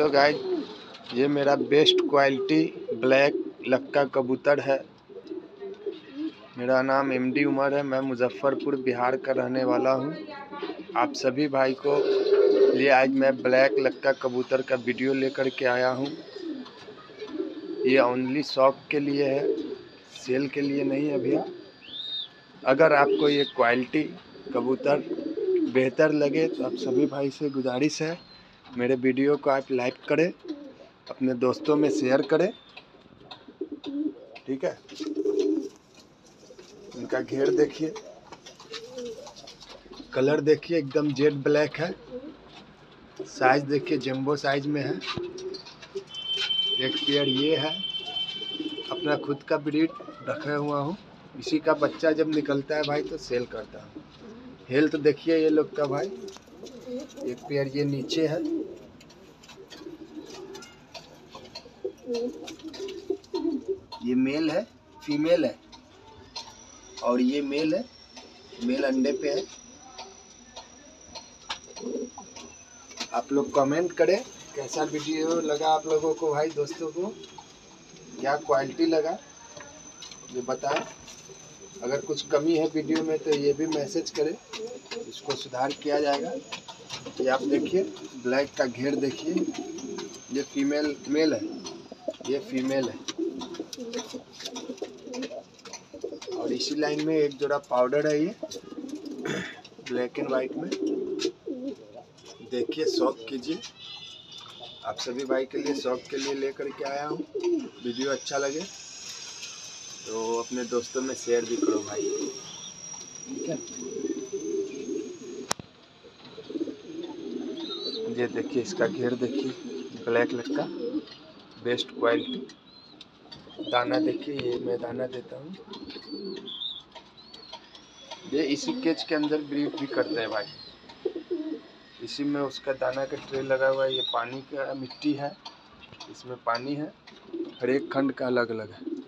Hello guys, ये मेरा best quality black लक्का कबूतर है। मेरा नाम एमडी उमर है, मैं मुजफ्फरपुर, बिहार का रहने वाला हूँ। आप सभी भाई को लिए आज मैं ब्लैक लक्का कबूतर का वीडियो लेकर के आया हूँ। ये ओनली शौक के लिए है, सेल के लिए नहीं अभी। अगर आपको ये क्वालिटी कबूतर बेहतर लगे तो आप सभी भाई से गुजारिश है। मेरे वीडियो को आप लाइक करें, अपने दोस्तों में शेयर करें, ठीक है? इनका घेर देखिए। कलर देखिए, एकदम जेड ब्लैक है। साइज़ देखिए जंबो साइज़ में है। एक पेयर ये है। अपना खुद का ब्रीड रखा हुआ हूँ। इसी का बच्चा जब निकलता है भाई तो सेल करता हूँ। हेल्थ देखिए ये लोग का भाई। एक पेयर ये नीचे है। ये मेल है, फीमेल है। और ये मेल है, मेल अंडे पे है। आप लोग कमेंट करें, कैसा वीडियो लगा आप लोगों को, भाई, दोस्तों को? क्या क्वालिटी लगा? ये बताएँ। अगर कुछ कमी है वीडियो में तो ये भी मैसेज करें। इसको सुधार किया जाएगा। ये आप देखिए ब्लैक का घेर देखिए। ये फीमेल मेल है। ये फीमेल है। और इसी लाइन में एक जोड़ा पाउडर है ये। ब्लैक एंड वाइट में। देखिए, शौक कीजिए। आप सभी भाई के लिए, शौक के लिए लेकर के आया हूँ। वीडियो अच्छा लगे तो अपने दोस्तों में शेयर भी करो भाई। ये देखिए, इसका घेर देखिए। ब्लैक लटका। बेस्ट क्वालिटी दाना देखिए, ये मैं दाना देता हूँ। ये इसी केज के अंदर ब्रीड भी करते हैं भाई। इसी में उसका दाना का ट्रे लगा हुआ है, ये पानी का मिट्टी है। इसमें पानी है, हर एक खंड का अलग अलग है।